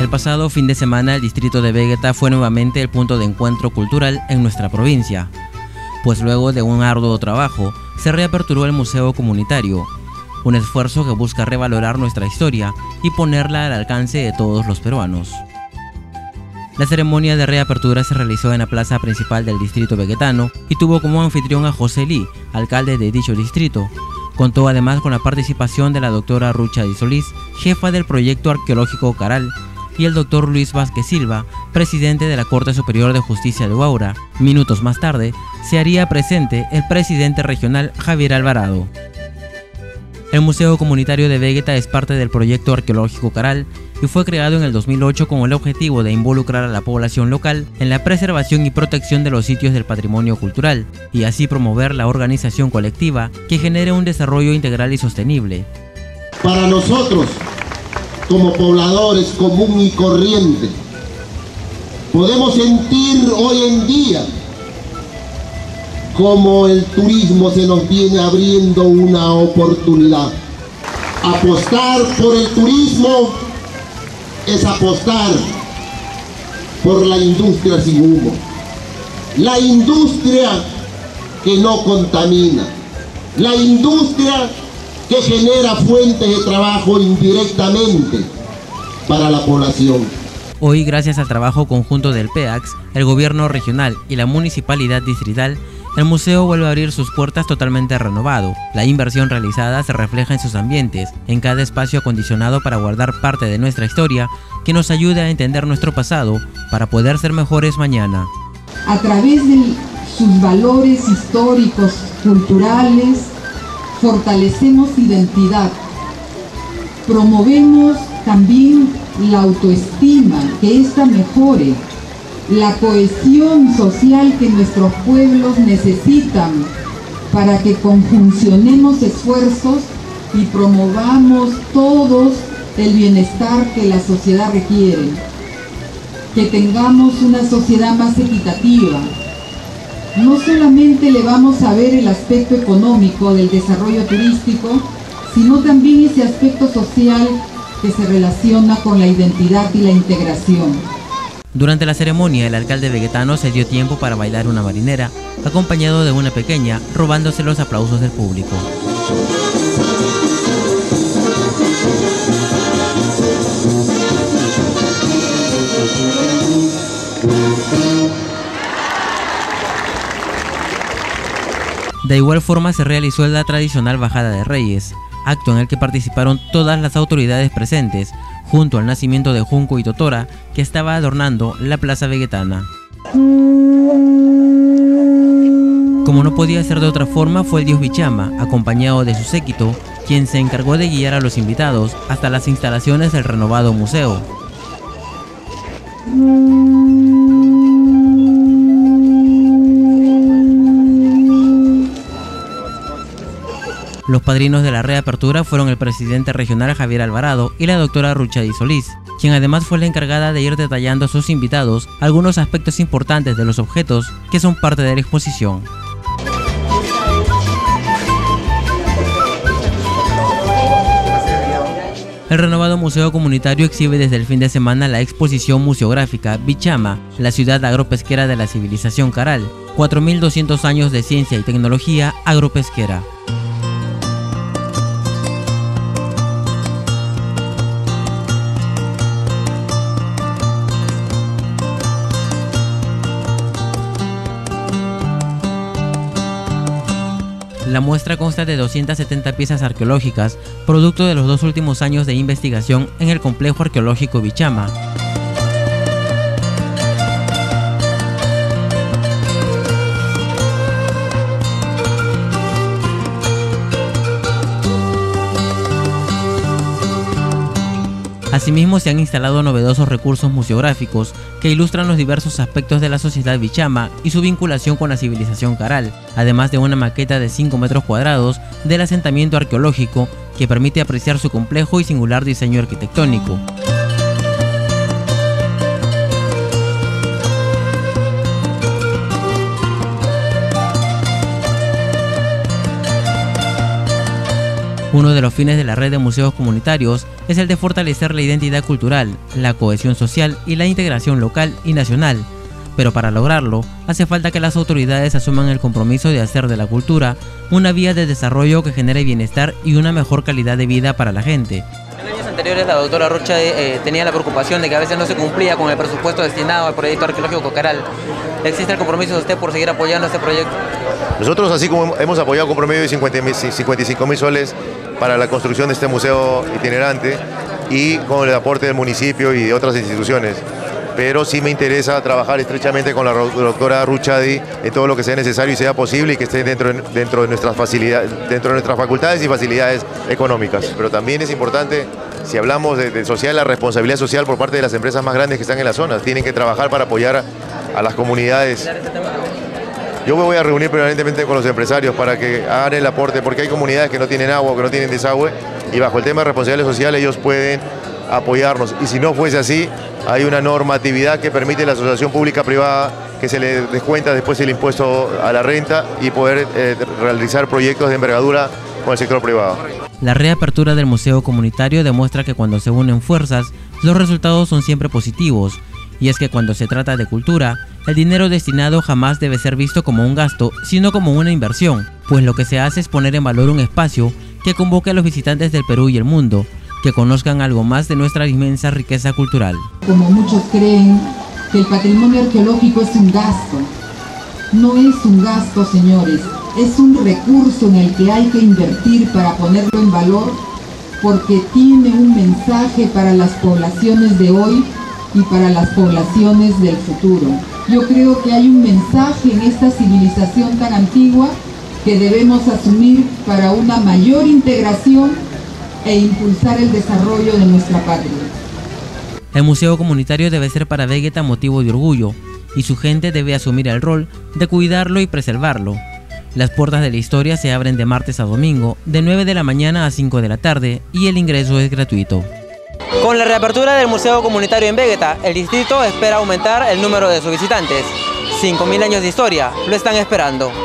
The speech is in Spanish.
El pasado fin de semana el distrito de Vegeta fue nuevamente el punto de encuentro cultural en nuestra provincia, pues luego de un arduo trabajo se reaperturó el Museo Comunitario, un esfuerzo que busca revalorar nuestra historia y ponerla al alcance de todos los peruanos. La ceremonia de reapertura se realizó en la plaza principal del distrito vegetano y tuvo como anfitrión a José Lee, alcalde de dicho distrito. Contó además con la participación de la doctora Rucha Di Solís, jefa del proyecto arqueológico Caral, y el doctor Luis Vázquez Silva, presidente de la Corte Superior de Justicia de Huaura. Minutos más tarde, se haría presente el presidente regional Javier Alvarado. El Museo Comunitario de Vegeta es parte del proyecto arqueológico Caral y fue creado en el 2008 con el objetivo de involucrar a la población local en la preservación y protección de los sitios del patrimonio cultural y así promover la organización colectiva que genere un desarrollo integral y sostenible. Para nosotros, como pobladores común y corriente. Podemos sentir hoy en día como el turismo se nos viene abriendo una oportunidad. Apostar por el turismo es apostar por la industria sin humo. La industria que no contamina. La industria que genera fuentes de trabajo indirectamente para la población. Hoy, gracias al trabajo conjunto del PEAX, el gobierno regional y la municipalidad distrital, el museo vuelve a abrir sus puertas totalmente renovado. La inversión realizada se refleja en sus ambientes, en cada espacio acondicionado para guardar parte de nuestra historia que nos ayude a entender nuestro pasado para poder ser mejores mañana. A través de sus valores históricos, culturales, fortalecemos identidad, promovemos también la autoestima, que ésta mejore, la cohesión social que nuestros pueblos necesitan para que conjuncionemos esfuerzos y promovamos todos el bienestar que la sociedad requiere, que tengamos una sociedad más equitativa, no solamente le vamos a ver el aspecto económico del desarrollo turístico, sino también ese aspecto social que se relaciona con la identidad y la integración. Durante la ceremonia, el alcalde vegetano se dio tiempo para bailar una marinera, acompañado de una pequeña, robándose los aplausos del público. De igual forma se realizó la tradicional Bajada de Reyes, acto en el que participaron todas las autoridades presentes, junto al nacimiento de Junco y Totora, que estaba adornando la plaza vegetana. Como no podía ser de otra forma, fue el dios Bichama, acompañado de su séquito, quien se encargó de guiar a los invitados hasta las instalaciones del renovado museo. Los padrinos de la reapertura fueron el presidente regional Javier Alvarado y la doctora Ruchadi Solís, quien además fue la encargada de ir detallando a sus invitados algunos aspectos importantes de los objetos que son parte de la exposición. El renovado Museo Comunitario exhibe desde el fin de semana la exposición museográfica Bichama, la ciudad agropesquera de la civilización Caral, 4.200 años de ciencia y tecnología agropesquera. La muestra consta de 270 piezas arqueológicas, producto de los dos últimos años de investigación en el complejo arqueológico Bichama. Asimismo, se han instalado novedosos recursos museográficos que ilustran los diversos aspectos de la sociedad bichama y su vinculación con la civilización caral, además de una maqueta de 5 metros cuadrados del asentamiento arqueológico que permite apreciar su complejo y singular diseño arquitectónico. Uno de los fines de la red de museos comunitarios es el de fortalecer la identidad cultural, la cohesión social y la integración local y nacional. Pero para lograrlo, hace falta que las autoridades asuman el compromiso de hacer de la cultura una vía de desarrollo que genere bienestar y una mejor calidad de vida para la gente. En años anteriores la doctora Rocha eh, tenía la preocupación de que a veces no se cumplía con el presupuesto destinado al proyecto arqueológico Cocaral. ¿Existe el compromiso de usted por seguir apoyando este proyecto? Nosotros, así como hemos apoyado con promedio de 55 mil soles para la construcción de este museo itinerante y con el aporte del municipio y de otras instituciones. Pero sí me interesa trabajar estrechamente con la doctora Ruchadi en todo lo que sea necesario y sea posible y que esté dentro, de, nuestras facilidades, dentro de nuestras facultades y facilidades económicas. Pero también es importante, si hablamos de, social, la responsabilidad social por parte de las empresas más grandes que están en la zona. Tienen que trabajar para apoyar a las comunidades yo me voy a reunir permanentemente con los empresarios para que hagan el aporte, porque hay comunidades que no tienen agua, que no tienen desagüe, y bajo el tema de responsabilidad social ellos pueden apoyarnos. Y si no fuese así, hay una normatividad que permite la asociación pública-privada que se le descuenta después el impuesto a la renta y poder eh, realizar proyectos de envergadura con el sector privado. La reapertura del museo comunitario demuestra que cuando se unen fuerzas, los resultados son siempre positivos, y es que cuando se trata de cultura, el dinero destinado jamás debe ser visto como un gasto, sino como una inversión, pues lo que se hace es poner en valor un espacio que convoque a los visitantes del Perú y el mundo, que conozcan algo más de nuestra inmensa riqueza cultural. Como muchos creen que el patrimonio arqueológico es un gasto, no es un gasto, señores, es un recurso en el que hay que invertir para ponerlo en valor porque tiene un mensaje para las poblaciones de hoy y para las poblaciones del futuro. Yo creo que hay un mensaje en esta civilización tan antigua que debemos asumir para una mayor integración e impulsar el desarrollo de nuestra patria. El Museo Comunitario debe ser para Vegeta motivo de orgullo y su gente debe asumir el rol de cuidarlo y preservarlo. Las puertas de la historia se abren de martes a domingo, de 9 de la mañana a 5 de la tarde y el ingreso es gratuito. Con la reapertura del Museo Comunitario en Vegeta, el distrito espera aumentar el número de sus visitantes. 5.000 años de historia lo están esperando.